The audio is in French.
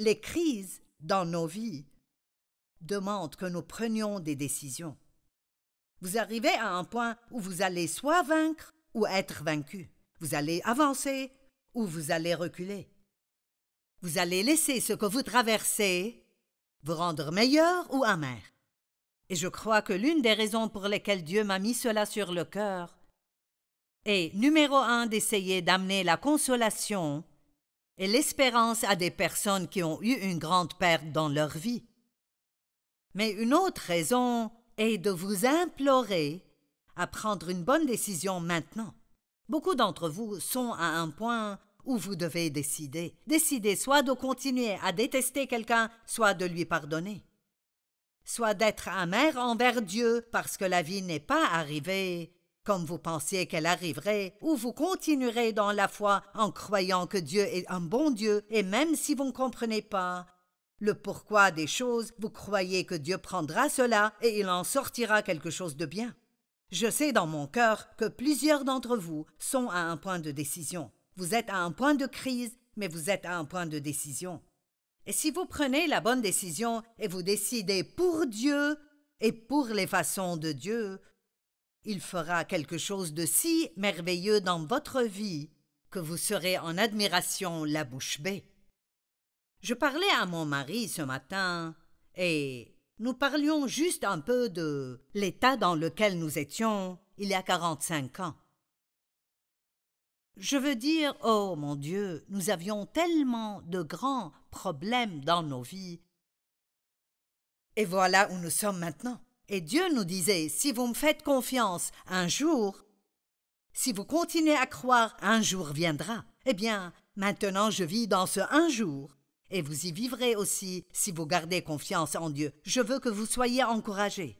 les crises dans nos vies demandent que nous prenions des décisions. Vous arrivez à un point où vous allez soit vaincre ou être vaincu. Vous allez avancer ou vous allez reculer. Vous allez laisser ce que vous traversez vous rendre meilleur ou amer. Et je crois que l'une des raisons pour lesquelles Dieu m'a mis cela sur le cœur est, numéro un, d'essayer d'amener la consolation et l'espérance à des personnes qui ont eu une grande perte dans leur vie. Mais une autre raison est de vous implorer à prendre une bonne décision maintenant. Beaucoup d'entre vous sont à un point où vous devez décider. Décider soit de continuer à détester quelqu'un, soit de lui pardonner. Soit d'être amer envers Dieu parce que la vie n'est pas arrivée comme vous pensiez qu'elle arriverait, ou vous continuerez dans la foi en croyant que Dieu est un bon Dieu, et même si vous ne comprenez pas le pourquoi des choses, vous croyez que Dieu prendra cela et il en sortira quelque chose de bien. Je sais dans mon cœur que plusieurs d'entre vous sont à un point de décision. Vous êtes à un point de crise, mais vous êtes à un point de décision. Et si vous prenez la bonne décision et vous décidez pour Dieu et pour les façons de Dieu, il fera quelque chose de si merveilleux dans votre vie que vous serez en admiration la bouche bée. Je parlais à mon mari ce matin et nous parlions juste un peu de l'état dans lequel nous étions il y a quarante-cinq ans. Je veux dire, oh mon Dieu, nous avions tellement de grands problèmes dans nos vies. Et voilà où nous sommes maintenant. Et Dieu nous disait, si vous me faites confiance un jour, si vous continuez à croire, un jour viendra. Eh bien, maintenant je vis dans ce un jour. Et vous y vivrez aussi si vous gardez confiance en Dieu. Je veux que vous soyez encouragés.